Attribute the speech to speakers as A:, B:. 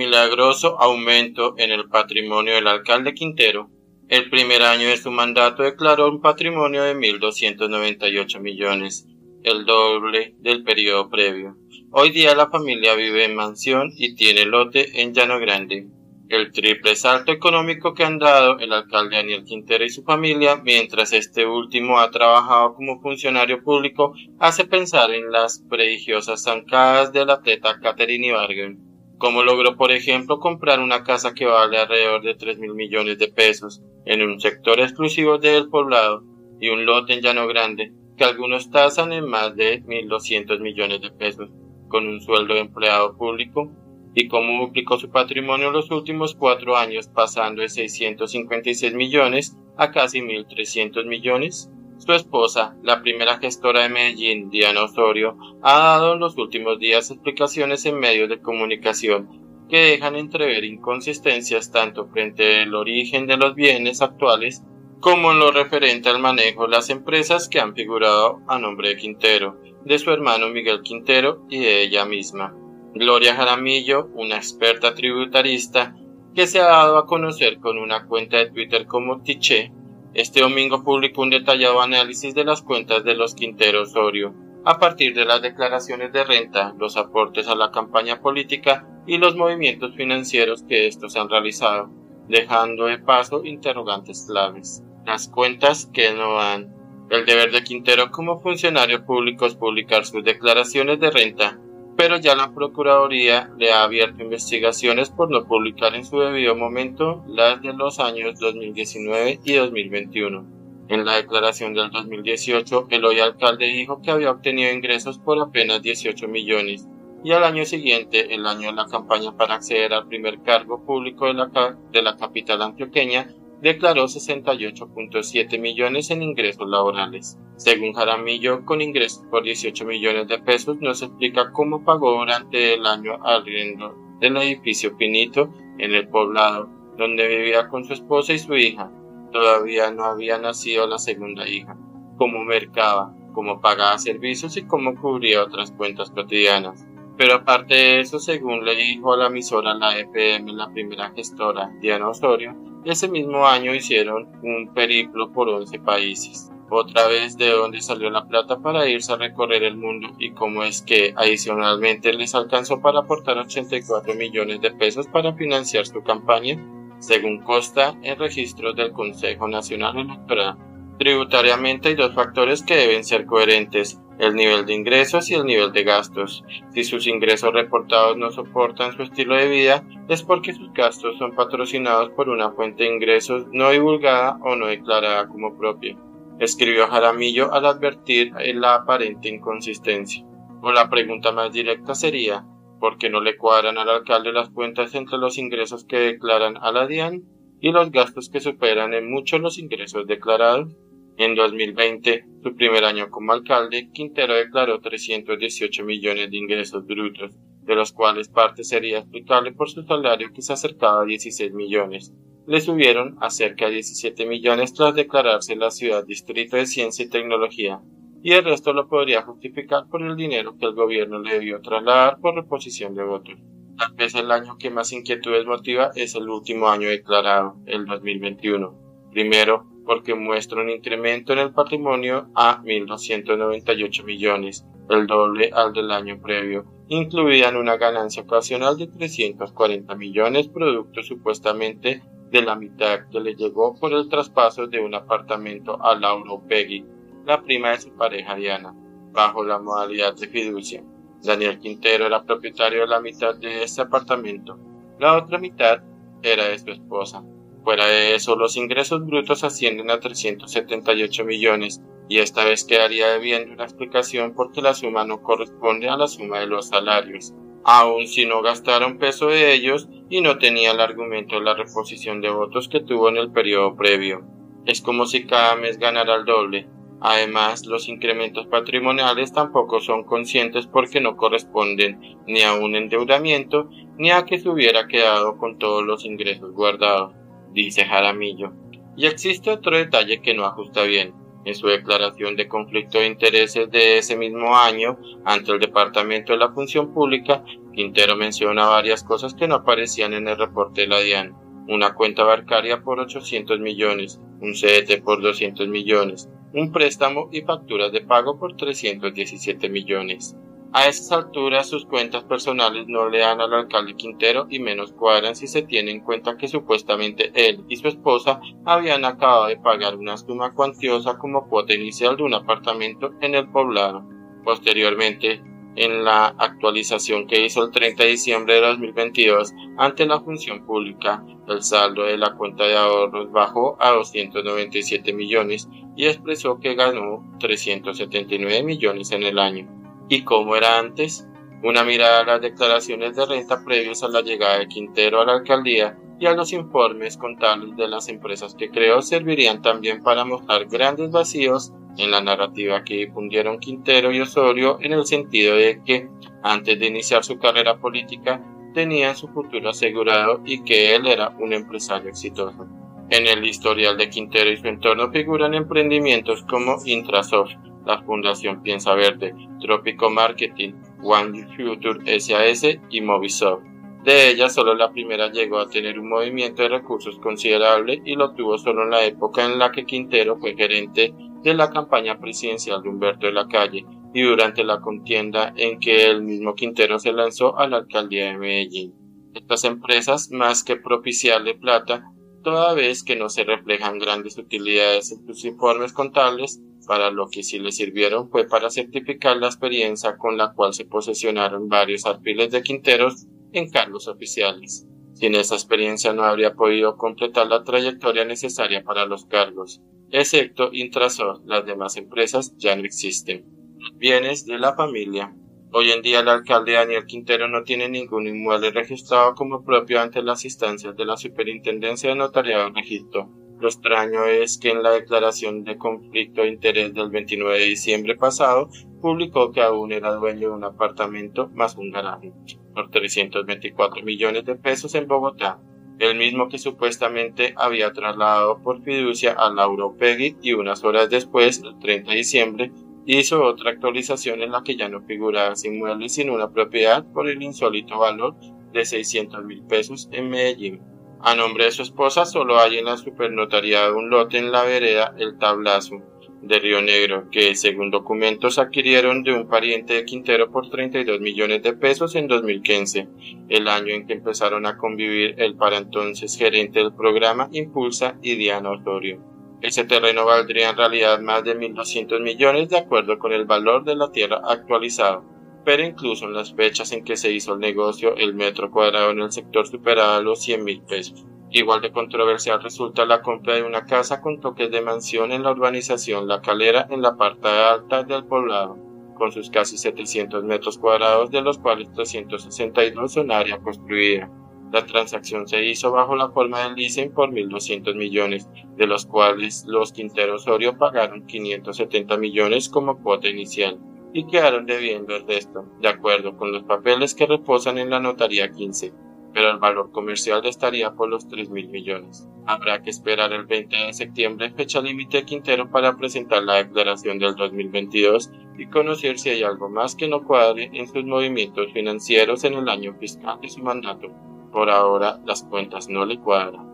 A: milagroso aumento en el patrimonio del alcalde Quintero, el primer año de su mandato declaró un patrimonio de 1.298 millones, el doble del periodo previo. Hoy día la familia vive en mansión y tiene lote en Llano Grande. El triple salto económico que han dado el alcalde Daniel Quintero y su familia, mientras este último ha trabajado como funcionario público, hace pensar en las prodigiosas zancadas del atleta Catherine Ibargüen como logró, por ejemplo, comprar una casa que vale alrededor de 3 mil millones de pesos en un sector exclusivo del poblado y un lote en Llano Grande que algunos tasan en más de 1.200 millones de pesos con un sueldo de empleado público y cómo duplicó su patrimonio en los últimos cuatro años pasando de 656 millones a casi 1.300 millones su esposa, la primera gestora de Medellín, Diana Osorio, ha dado en los últimos días explicaciones en medios de comunicación que dejan entrever inconsistencias tanto frente al origen de los bienes actuales como en lo referente al manejo de las empresas que han figurado a nombre de Quintero, de su hermano Miguel Quintero y de ella misma. Gloria Jaramillo, una experta tributarista, que se ha dado a conocer con una cuenta de Twitter como Tiché, este domingo publicó un detallado análisis de las cuentas de los Quinteros Osorio, a partir de las declaraciones de renta, los aportes a la campaña política y los movimientos financieros que estos han realizado, dejando de paso interrogantes claves. Las cuentas que no van. El deber de Quintero como funcionario público es publicar sus declaraciones de renta pero ya la Procuraduría le ha abierto investigaciones por no publicar en su debido momento las de los años 2019 y 2021. En la declaración del 2018, el hoy alcalde dijo que había obtenido ingresos por apenas 18 millones y al año siguiente, el año de la campaña para acceder al primer cargo público de la, de la capital antioqueña, declaró 68.7 millones en ingresos laborales. Según Jaramillo, con ingresos por 18 millones de pesos, no se explica cómo pagó durante el año arriendo del edificio Pinito en el poblado, donde vivía con su esposa y su hija. Todavía no había nacido la segunda hija. Cómo mercaba, cómo pagaba servicios y cómo cubría otras cuentas cotidianas. Pero aparte de eso, según le dijo a la emisora la EPM, la primera gestora, Diana Osorio, ese mismo año hicieron un periplo por 11 países. Otra vez de dónde salió la plata para irse a recorrer el mundo y cómo es que adicionalmente les alcanzó para aportar 84 millones de pesos para financiar su campaña, según consta en registros del Consejo Nacional Electoral. Tributariamente hay dos factores que deben ser coherentes, el nivel de ingresos y el nivel de gastos. Si sus ingresos reportados no soportan su estilo de vida, es porque sus gastos son patrocinados por una fuente de ingresos no divulgada o no declarada como propia. Escribió Jaramillo al advertir la aparente inconsistencia. O la pregunta más directa sería, ¿por qué no le cuadran al alcalde las cuentas entre los ingresos que declaran a la DIAN y los gastos que superan en mucho los ingresos declarados? En 2020, su primer año como alcalde, Quintero declaró 318 millones de ingresos brutos, de los cuales parte sería explicable por su salario que se acercaba a 16 millones. Le subieron a cerca de 17 millones tras declararse la ciudad distrito de ciencia y tecnología, y el resto lo podría justificar por el dinero que el gobierno le debió trasladar por reposición de votos. Tal vez el año que más inquietudes motiva es el último año declarado, el 2021. Primero, porque muestra un incremento en el patrimonio a 1.298 millones, el doble al del año previo, incluida en una ganancia ocasional de 340 millones, producto supuestamente de la mitad que le llegó por el traspaso de un apartamento a Lauro Peggy, la prima de su pareja Diana, bajo la modalidad de fiducia. Daniel Quintero era propietario de la mitad de este apartamento, la otra mitad era de su esposa. Fuera de eso, los ingresos brutos ascienden a 378 millones y esta vez quedaría debiendo una explicación porque la suma no corresponde a la suma de los salarios, aun si no gastaron peso de ellos y no tenía el argumento de la reposición de votos que tuvo en el periodo previo. Es como si cada mes ganara el doble. Además, los incrementos patrimoniales tampoco son conscientes porque no corresponden ni a un endeudamiento ni a que se hubiera quedado con todos los ingresos guardados dice Jaramillo. Y existe otro detalle que no ajusta bien. En su declaración de conflicto de intereses de ese mismo año ante el Departamento de la Función Pública, Quintero menciona varias cosas que no aparecían en el reporte de la DIAN. Una cuenta bancaria por 800 millones, un CDT por 200 millones, un préstamo y facturas de pago por 317 millones. A esas alturas sus cuentas personales no le dan al alcalde Quintero y menos cuadran si se tiene en cuenta que supuestamente él y su esposa habían acabado de pagar una suma cuantiosa como cuota inicial de un apartamento en el poblado. Posteriormente, en la actualización que hizo el 30 de diciembre de 2022 ante la función pública, el saldo de la cuenta de ahorros bajó a 297 millones y expresó que ganó 379 millones en el año y como era antes, una mirada a las declaraciones de renta previas a la llegada de Quintero a la alcaldía y a los informes contables de las empresas que creó servirían también para mostrar grandes vacíos en la narrativa que difundieron Quintero y Osorio en el sentido de que, antes de iniciar su carrera política, tenían su futuro asegurado y que él era un empresario exitoso. En el historial de Quintero y su entorno figuran emprendimientos como Intrasoft, la Fundación Piensa Verde, Trópico Marketing, One Future SAS y Movisoft. De ellas, solo la primera llegó a tener un movimiento de recursos considerable y lo tuvo solo en la época en la que Quintero fue gerente de la campaña presidencial de Humberto de la Calle y durante la contienda en que el mismo Quintero se lanzó a la alcaldía de Medellín. Estas empresas, más que propiciarle plata, toda vez que no se reflejan grandes utilidades en sus informes contables, para lo que sí le sirvieron fue para certificar la experiencia con la cual se posesionaron varios alfiles de quinteros en cargos oficiales. Sin esa experiencia no habría podido completar la trayectoria necesaria para los cargos, excepto Intrasor, las demás empresas ya no existen. Bienes de la familia. Hoy en día el alcalde Daniel Quintero no tiene ningún inmueble registrado como propio ante las instancias de la Superintendencia de Notariado de Registro, lo extraño es que en la declaración de conflicto de interés del 29 de diciembre pasado publicó que aún era dueño de un apartamento más un garaje por 324 millones de pesos en Bogotá, el mismo que supuestamente había trasladado por fiducia a Lauro Peggy y unas horas después, el 30 de diciembre, hizo otra actualización en la que ya no figuraba sin inmueble sin una propiedad por el insólito valor de 600 mil pesos en Medellín. A nombre de su esposa solo hay en la supernotariado un lote en la vereda El Tablazo de Río Negro, que según documentos adquirieron de un pariente de Quintero por 32 millones de pesos en 2015, el año en que empezaron a convivir el para entonces gerente del programa Impulsa y Diana Osorio. Ese terreno valdría en realidad más de 1.200 millones de acuerdo con el valor de la tierra actualizado pero incluso en las fechas en que se hizo el negocio, el metro cuadrado en el sector superaba los 100 mil pesos. Igual de controversial resulta la compra de una casa con toques de mansión en la urbanización La Calera en la parte alta del poblado, con sus casi 700 metros cuadrados, de los cuales 362 son área construida. La transacción se hizo bajo la forma del leasing por 1.200 millones, de los cuales los Quinteros Osorio pagaron 570 millones como cuota inicial y quedaron debiendo el resto, de acuerdo con los papeles que reposan en la notaría 15, pero el valor comercial estaría por los 3 mil millones. Habrá que esperar el 20 de septiembre, fecha límite Quintero, para presentar la declaración del 2022 y conocer si hay algo más que no cuadre en sus movimientos financieros en el año fiscal de su mandato. Por ahora, las cuentas no le cuadran.